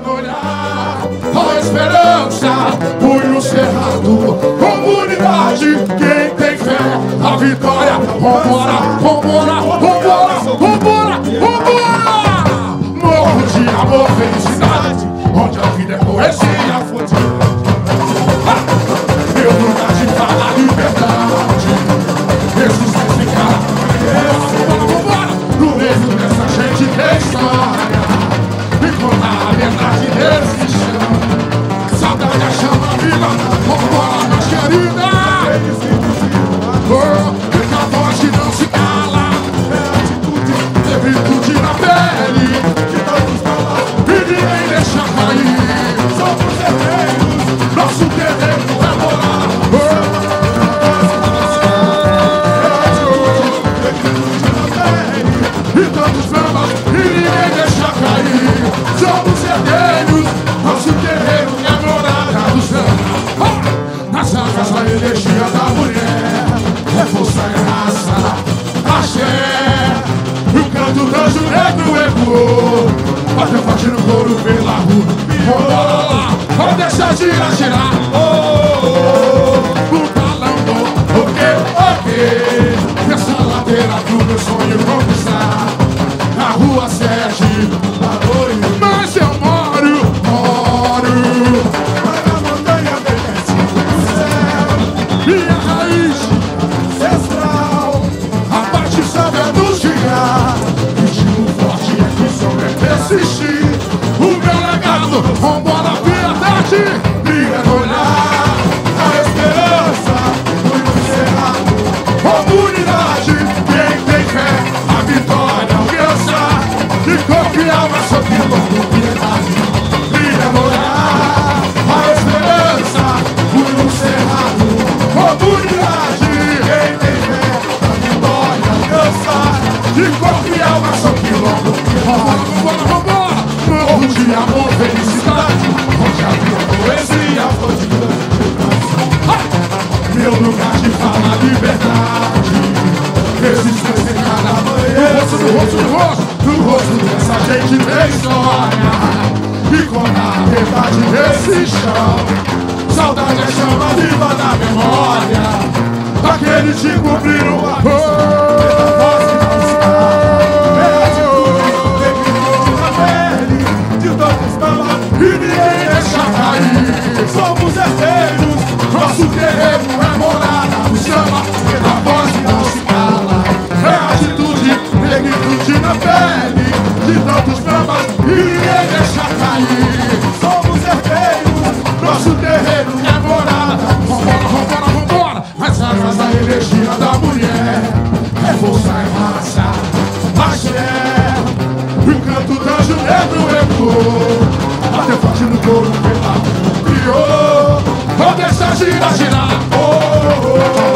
no olhar, a esperança, punho cerrado, comunidade, quem tem fé, a vitória, vambora, é força e raça, axé. E o canto do anjo negro ecoou, bateu forte no couro pela rua. Vambora lá, vai deixar girar, girar. Só persistir. O meu legado, vambora, piedade. De amor, felicidade. Onde a vida é poesia, fonte Meu lugar de fala, liberdade. Resistência em cada manhã. No rosto, no rosto, no rosto. No rosto dessa gente tem história. E contar a verdade nesse chão. Saudade é chama viva da memória. Aqueles que cumpriram a Na Somos herdeiros. Nosso terreno é morada do chama, a voz não se cala. É atitude, negritude na pele, de tantos dramas e ninguém deixa cair. Somos herdeiros. Nosso terreno é morada. Vambora, vambora, vambora. As asas da energia da mulher é força e raça, axé. E o canto do anjo Vou deixar girar, girar. Oh, oh, oh.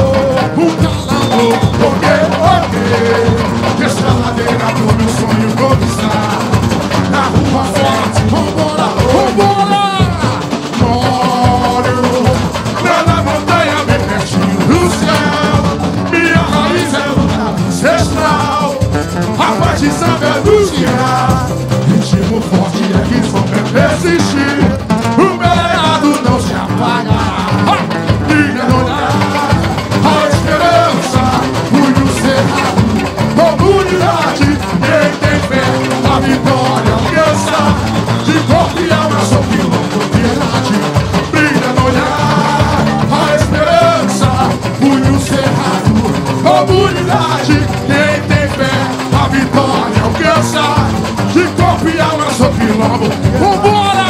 Piloto. Vambora!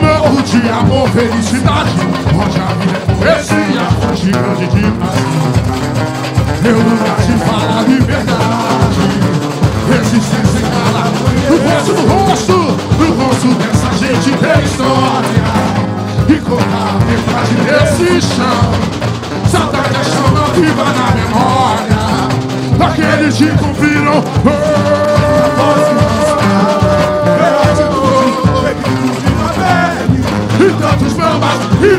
Morro de amor, felicidade Onde a vida é poesia Fonte grande de prazer Meu lugar de fala liberdade Resistência em cada No rosto, no rosto No rosto dessa gente tem história E contar a verdade desse chão Saudade chama viva na memória Daqueles que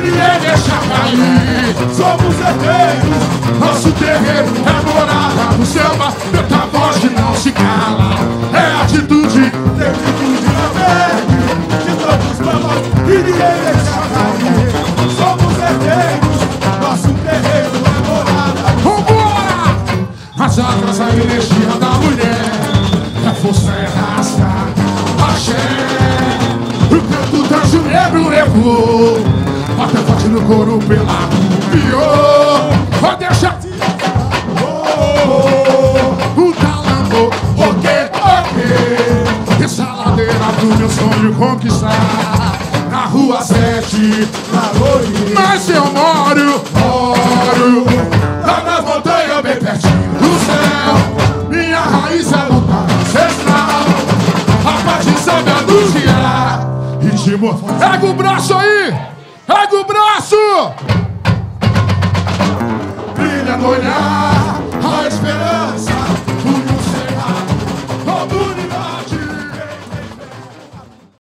ninguém deixa cair. Somos herdeiros, nosso terreiro é morada do seu mar. Tanta voz que não se cala, é atitude, tem atitude na verde, de todos pra nós, e ninguém deixa cair. Somos herdeiros, nosso terreiro é morada. Vambora! As águas a energia da mulher, é força, é raça, axé. O canto da Junebro levou. Até forte no couro pela pior. Vou deixar. O talambo, ok, ok. Essa ladeira do meu sonho conquistar. Na rua 7, Na Lori, mas eu moro, moro Lá na montanha bem pertinho do céu Minha raiz é luta ancestral A paz sabe anunciar mostrar Pega o braço aí! Brilha no olhar A esperança